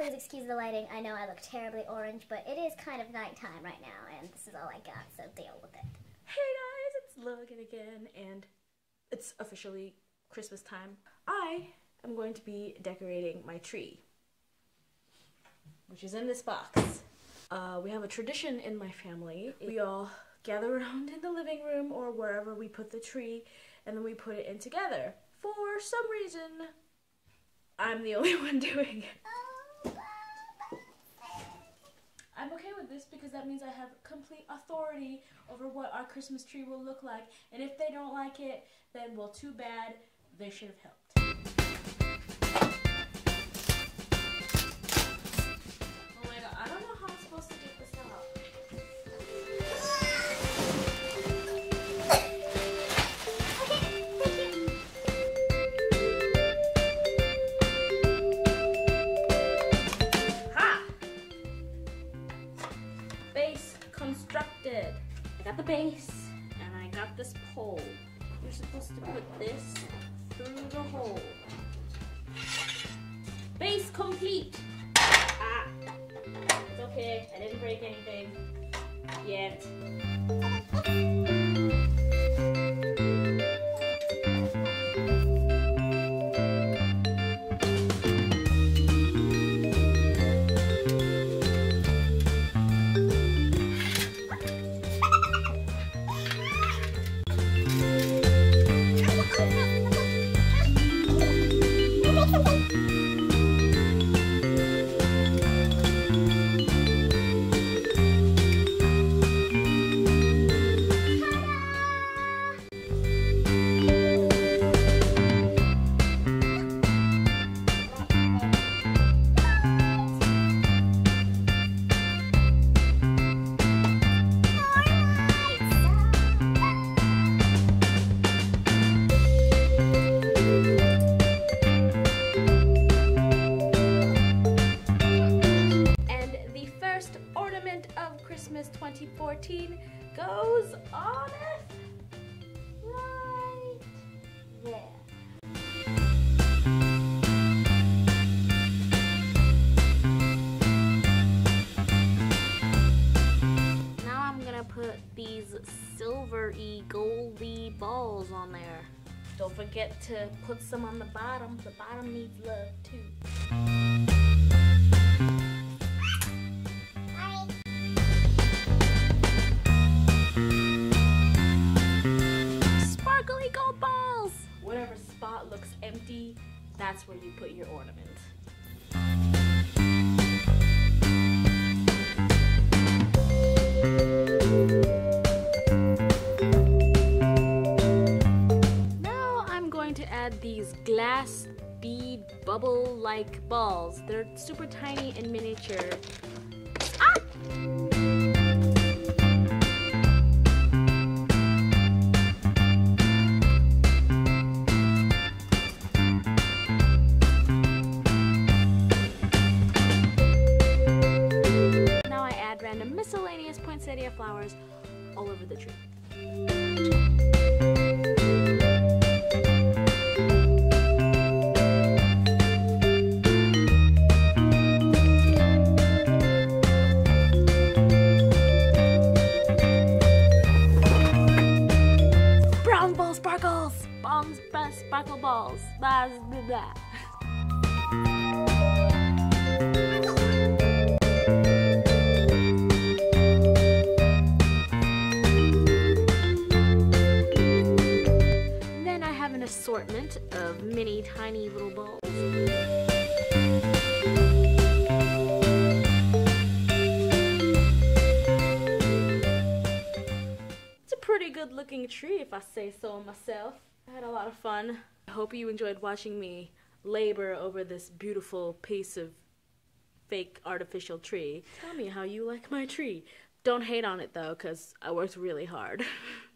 Please excuse the lighting. I know I look terribly orange, but it is kind of nighttime right now, and this is all I got, so deal with it. Hey guys, it's Logan again, and it's officially Christmas time. I am going to be decorating my tree, which is in this box. Uh, we have a tradition in my family. We all gather around in the living room or wherever we put the tree, and then we put it in together. For some reason, I'm the only one doing it. I'm okay with this because that means I have complete authority over what our Christmas tree will look like. And if they don't like it, then well, too bad. They should have helped. Got the base and I got this pole. You're supposed to put this through the hole. Base complete. Ah, it's okay. I didn't break anything yet. Christmas 2014 goes on right there. Now I'm gonna put these silvery, goldy balls on there. Don't forget to put some on the bottom. The bottom needs love too. 50 that's where you put your ornament. Now I'm going to add these glass bead bubble-like balls. They're super tiny and miniature. Ah! Miscellaneous poinsettia flowers all over the tree. Sparkles! Bombs, sparkle balls. Blah, blah, blah. Assortment of many tiny little balls. It's a pretty good looking tree if I say so myself. I had a lot of fun. I hope you enjoyed watching me labor over this beautiful piece of fake artificial tree. Tell me how you like my tree. Don't hate on it though, because I worked really hard.